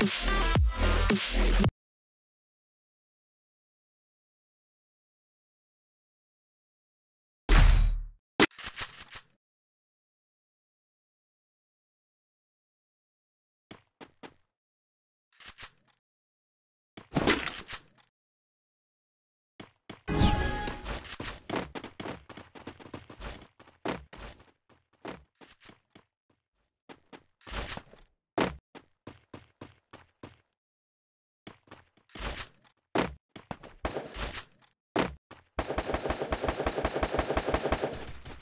Thank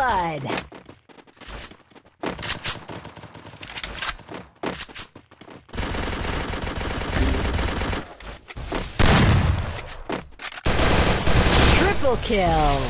blood. Triple kill.